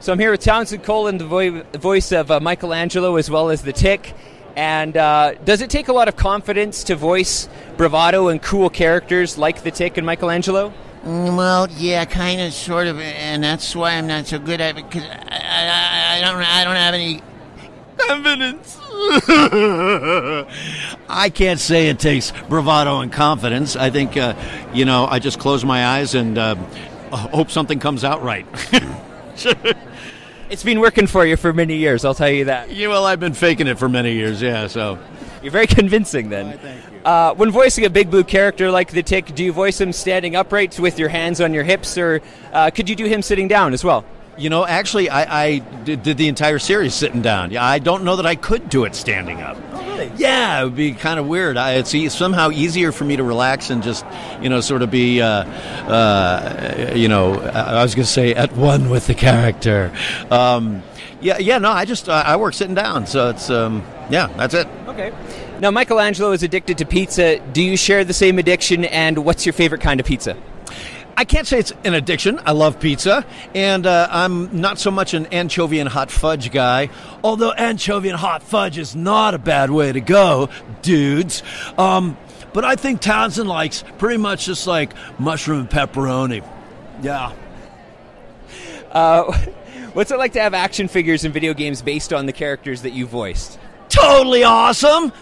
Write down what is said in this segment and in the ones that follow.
So I'm here with Townsend Coleman, the vo- voice of uh, Michelangelo, as well as the Tick. And uh, does it take a lot of confidence to voice bravado and cool characters like the Tick and Michelangelo? Mm, Well, yeah, kind of, sort of, and that's why I'm not so good at it because I, I, I don't, I don't have any confidence. I can't say it takes bravado and confidence. I think, uh, you know, I just close my eyes and uh, hope something comes out right. It's been working for you for many years, I'll tell you that. yeah, well, I've been faking it for many years, yeah, so. You're very convincing then. Uh, when voicing a big blue character like the Tick, do you voice him standing upright with your hands on your hips, or uh, could you do him sitting down as well? You know, actually, I, I did, did the entire series sitting down. Yeah, I don't know that I could do it standing up. Really? Yeah, it would be kind of weird. I, it's e- somehow easier for me to relax and just, you know, sort of be, uh, uh, you know, I I was going to say at one with the character. Um, yeah, yeah, no, I just uh, I work sitting down, so it's um, yeah, that's it. Okay. Now, Michelangelo is addicted to pizza. Do you share the same addiction, and what's your favorite kind of pizza? I can't say it's an addiction. I love pizza, and uh, I'm not so much an anchovy and hot fudge guy. Although anchovy and hot fudge is not a bad way to go, dudes. Um, but I think Townsend likes pretty much just like mushroom and pepperoni. Yeah. Uh, what's it like to have action figures in video games based on the characters that you voiced? Totally awesome.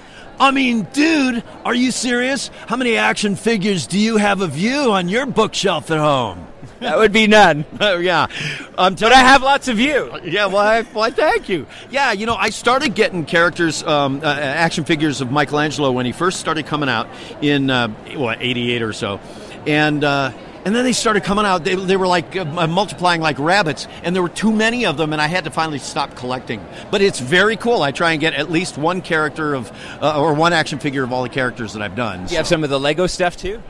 I mean, dude, are you serious? How many action figures do you have of you on your bookshelf at home? That would be none. yeah, I'm But I have lots of you. Yeah, why? Why? Thank you. Yeah, you know, I started getting characters, um, uh, action figures of Michelangelo when he first started coming out in uh, what '88 or so, and. Uh, and then they started coming out. They, they were like uh, multiplying like rabbits, and there were too many of them, and I had to finally stop collecting. But it's very cool. I try and get at least one character of, uh, or one action figure of all the characters that I've done. You have some of the Lego stuff too.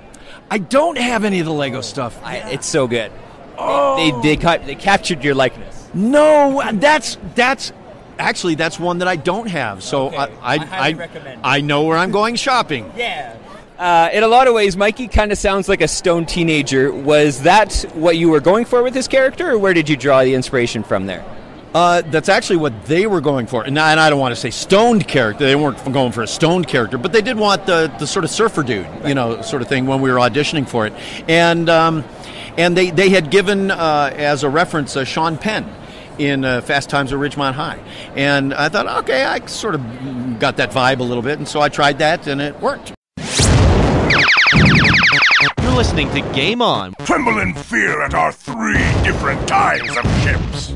I don't have any of the Lego stuff. I, it's so good. They, they, they, ca- they captured your likeness. No, that's that's actually that's one that I don't have. So Okay. I I, I I. I know where I'm going shopping. Yeah. Uh, in a lot of ways, Mikey kind of sounds like a stone teenager. Was that what you were going for with his character, or where did you draw the inspiration from there? Uh, that's actually what they were going for, and I, and I don't want to say stoned character. They weren't going for a stoned character, but they did want the, the sort of surfer dude, you know, sort of thing when we were auditioning for it, and um, and they they had given uh, as a reference uh, Sean Penn in uh, Fast Times at Ridgemont High, and I thought, okay, I sort of got that vibe a little bit, and so I tried that, and it worked. Listening to Game On. Tremble in fear at our three different kinds of ships.